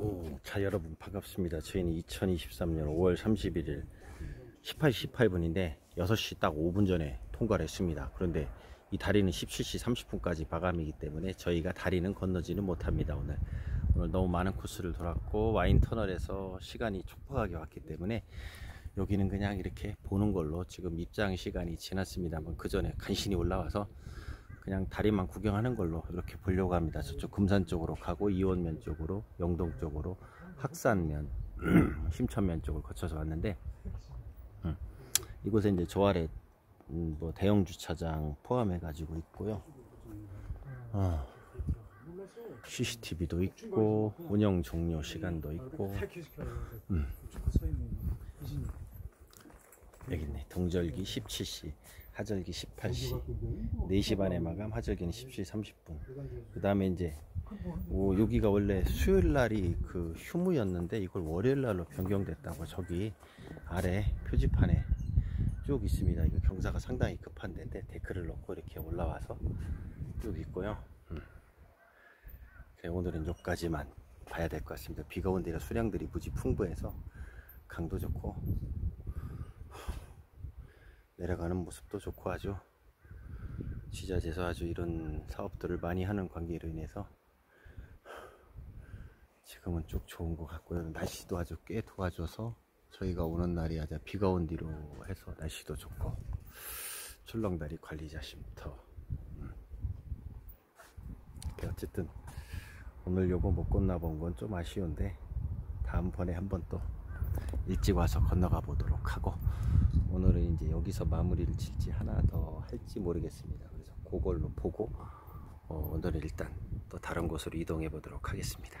오, 자 여러분 반갑습니다. 저희는 2023년 5월 31일 18, 18분인데 6시 딱 5분 전에 통과를 했습니다. 그런데 이 다리는 17시 30분까지 마감이기 때문에 저희가 다리는 건너지는 못합니다. 오늘 오늘 너무 많은 코스를 돌았고 와인 터널에서 시간이 촉박하게 왔기 때문에 여기는 그냥 이렇게 보는 걸로 지금 입장 시간이 지났습니다만 그 전에 간신히 올라와서 그냥 다리만 구경하는 걸로 이렇게 보려고 합니다. 저쪽 금산 쪽으로 가고 이원면 쪽으로 영동 쪽으로 학산면 심천면 쪽을 거쳐서 왔는데 음, 이곳에 이제 저 아래 음, 뭐 대형 주차장 포함해 가지고 있고요. 어, CCTV도 있고 운영 종료 시간도 있고 음. 여기 있네 동절기 17시 하절기 18시 4시 반에 마감 하절기는 17시 30분. 그 다음에 이제 오, 여기가 원래 수요일 날이 그 휴무였는데 이걸 월요일 날로 변경됐다고 저기 아래 표지판에 쭉 있습니다. 이거 경사가 상당히 급한데 데 데크를 넣고 이렇게 올라와서 쭉 있고요. 음. 그래, 오늘은 여기까지만 봐야 될 것 같습니다. 비가 온 데라 수량들이 무지 풍부해서 강도 좋고 내려가는 모습도 좋고 아주 지자체에서 아주 이런 사업들을 많이 하는 관계로 인해서 지금은 쭉 좋은 것 같고요 날씨도 아주 꽤 도와줘서 저희가 오는 날이 아주 비가 온 뒤로 해서 날씨도 좋고 출렁다리 관리자 쉼터 음. 어쨌든 오늘 요거 못 건너본 건 좀 아쉬운데 다음번에 한번 또 일찍 와서 건너가 보도록 하고 오늘은 이제 여기서 마무리를 질지 하나 더 할지 모르겠습니다. 그래서 그걸로 보고 어, 오늘은 일단 또 다른 곳으로 이동해 보도록 하겠습니다.